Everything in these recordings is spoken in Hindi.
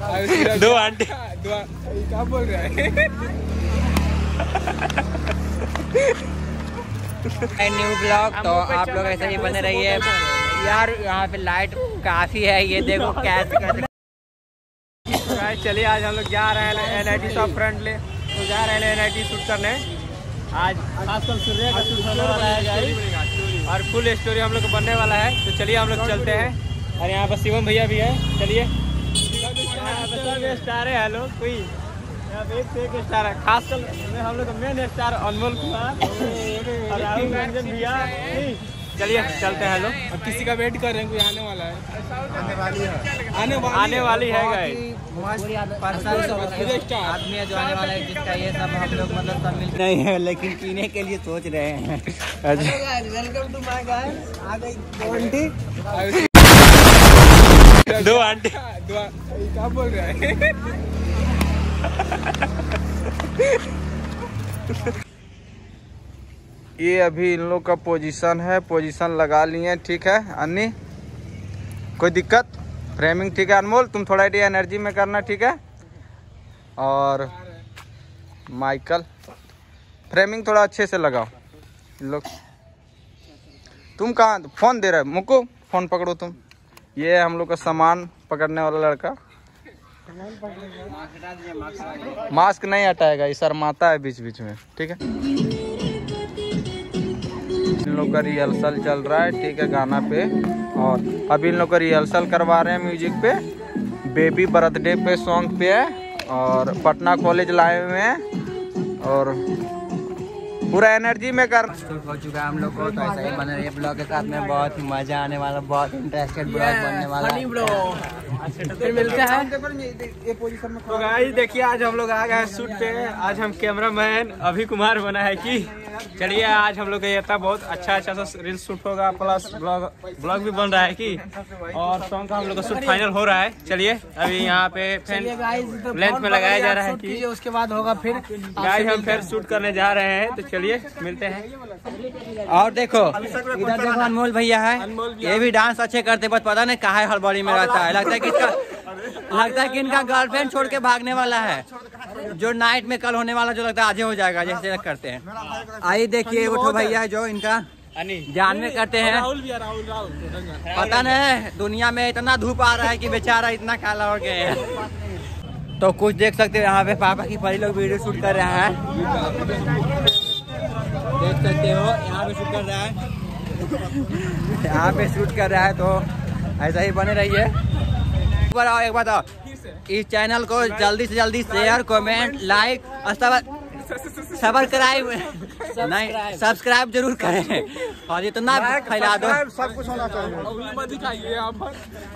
दो आंटी। क्या बोल रहा है न्यू ब्लॉग तो आप लोग ऐसे ही बने रहिए यार यहाँ पे लाइट काफ़ी है ये देखो कैसे कैसे चलिए आज हम लोग जा रहे हैं N I T shop front ले। तो जा रहे हैं एन आई टी शूट करने। आज आजकल सूर्य का शूट होने वाला है। और फुल स्टोरी हम लोग बनने वाला है। तो चलिए हम लोग चलते हैं। और यहाँ पर शिवम भैया भी है। चलिए। स्टार है हेलो कोई? एक से एक स्टार है खासकर में हम लोग मेन स्टार अनमोल कुमार। और राहुल रंजन भैया चलिए चलते हैं अब किसी का वेट कर रहे हैं कोई आने वाला है? आने वाली है। आने वाली आने वाली है गाइस आदमी है जो आने वाला है जिसका ये सब हम लोग मतलब सब मिल नहीं है लेकिन पीने के लिए सोच रहे हैं। वेलकम टू माय गाइस आ गई दो आंटी। क्या बोल रहा है ये अभी इन लोग का पोजीशन है पोजीशन लगा लिए ठीक है, अन्नी? कोई दिक्कत? फ्रेमिंग ठीक है अनमोल? तुम थोड़ा डी एनर्जी में करना, ठीक है? और माइकल फ्रेमिंग थोड़ा अच्छे से लगाओ। इन लोग तुम कहाँ फ़ोन दे रहे मुक्को फ़ोन पकड़ो तुम। ये हम लोग का सामान पकड़ने वाला लड़का। मास्क नहीं हटाएगा, ये शर्माता है बीच बीच में, ठीक है? इन लोग का रिहर्सल चल रहा है, ठीक है, गाना पे। और अभी इन लोग का रिहर्सल करवा रहे हैं म्यूज़िक पे। बेबी बर्थडे पे सॉन्ग पे है और पटना कॉलेज लाए हुए हैं। और पूरा एनर्जी में कर हो चुका है हम लोग को तो ऐसा ही बने रहिए। ब्लॉग के साथ में बहुत ही मज़ा आने वाला बहुत इंटरेस्टेड ब्लॉग बनने वाला। है फिर मिलते हैं। तो गाइस देखिए आज हम लोग आ गए शूट पे। आज हम कैमरामैन अभी कुमार बना है कि चलिए आज हम लोग का ये था बहुत अच्छा अच्छा सा रील शूट होगा प्लस ब्लॉग ब्लॉग भी बन रहा है कि? और सॉन्ग का हम लोग का शूट फाइनल हो रहा है। चलिए अभी यहाँ पे फ़ैन लेंथ में लगाया जा रहा है कि उसके बाद होगा फिर गाइस हम फिर शूट करने जा रहे हैं तो चलिए मिलते हैं। और देखो इधर देखो अनमोल भैया है। ये भी डांस अच्छे करते बस पता नहीं कहा है हड़बड़ी में रहता है। लगता है कि लगता है कि इनका गर्लफ्रेंड छोड़ के भागने वाला है। जो नाइट में कल होने वाला जो लगता है आज ही हो जाएगा जैसे करते हैं। आइए देखिए उठो भैया जो इनका जान में करते हैं। पता नहीं दुनिया में इतना धूप आ रहा है कि बेचारा इतना काला हो गया है। तो कुछ देख सकते हो यहाँ पे पापा की परी लोग वीडियो शूट कर रहे हैं। देख सकते हो यहाँ पे शूट कर रहा है। यहाँ पे शूट कर रहा है तो ऐसा ही बने रहिए। एक बार आओ एक बात आओ। इस चैनल को जल्दी से जल्दी शेयर कमेंट लाइक और सब्सक्राइब नहीं सब्सक्राइब ज़रूर करें। और इतना फैला दो। सब कुछ होना चाहिए।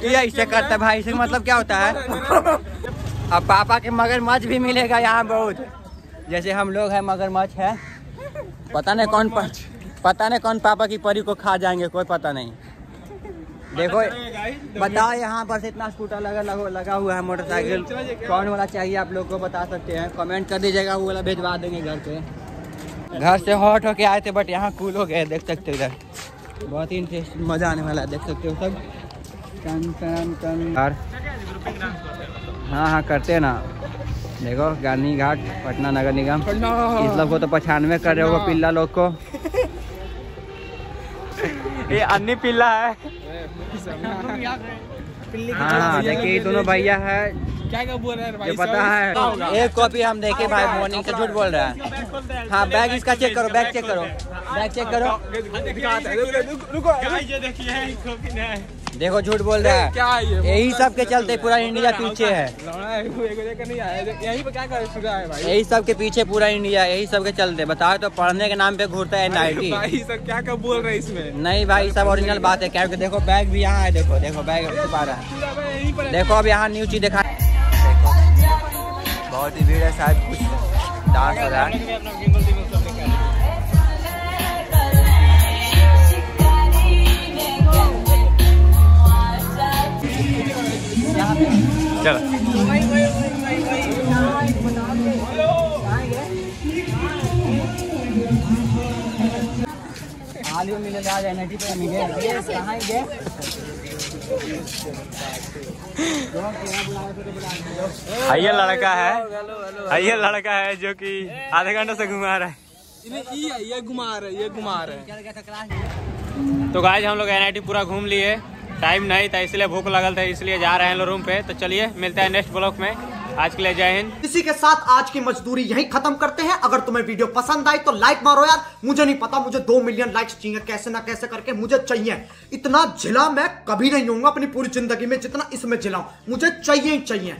ये ऐसे करता भाई इसका मतलब क्या होता है? अब पापा के मगरमच्छ भी मिलेगा यहाँ बहुत। जैसे हम लोग हैं मगरमच्छ है। पता नहीं कौन पता नहीं कौन पापा की परी को खा जाएँगे कोई पता नहीं। देखो बताओ यहाँ पर से इतना स्कूटर लगा लगा, लगा हुआ है मोटरसाइकिल कौन वाला चाहिए आप लोग को बता सकते हैं? कमेंट कर दीजिएगा वो वाला भिजवा देंगे घर पे। घर से हॉट होके आए थे बट यहाँ कूल हो गए देख सकते हो इधर। बहुत ही इंटरेस्टिंग मज़ा आने वाला है देख सकते हो सब। टन टन टन। यार। हाँ हाँ करते हैं ना। देखो गांधी घाट पटना नगर निगम। इस लोग को तो पछानवे कर रहे हो पिल्ला लोग को। ये अन्य पिल्ला है हाँ देखिए ये दोनों भैया है क्या क्या बोल रहा है पता है एक कॉपी हम देखे भाई मॉर्निंग से झूठ बोल रहा है हाँ बैग इसका चेक करो बैग चेक करो बैग चेक करो ये देखिए देखो झूठ बोल रहा है क्या ये यही सब के चलते पूरा इंडिया पीछे है है यहीं पे क्या कर चुका है भाई यही सब के पीछे पूरा इंडिया यही सब के चलते बताओ तो पढ़ने के नाम पे घूरता है नाइटी भाई सर क्या क्या बोल रहे इसमें नहीं भाई सब ओरिजिनल बात है क्या देखो बैग भी यहाँ है देखो देखो बैग छुपा रहा है देखो अब यहाँ न्यूज़ चीज़ दिखा बहुत ही भीड़ है शायद कुछ डांस हो रहा है आलू मिले आज एनर्जी पे मिले कहाँ गए ये? लड़का है ये लड़का है जो कि आधे घंटे से घुमा रहा है। ये घुमा रहे ये घुमा रहे तो गाइज़ हम लोग एनआईटी पूरा घूम लिए। टाइम नहीं था इसलिए भूख लगल था इसलिए जा रहे हैं लोग रूम पे। तो चलिए मिलते हैं नेक्स्ट ब्लॉक में। आज के लिए जय हिंद। इसी के साथ आज की मजदूरी यही खत्म करते हैं। अगर तुम्हें वीडियो पसंद आई तो लाइक मारो यार। मुझे नहीं पता, मुझे दो मिलियन लाइक्स चाहिए। कैसे ना कैसे करके मुझे चाहिए। इतना झिला मैं कभी नहीं हूँ अपनी पूरी ज़िंदगी में जितना इसमें झिलाऊ मुझे चाहिए ही चाहिए।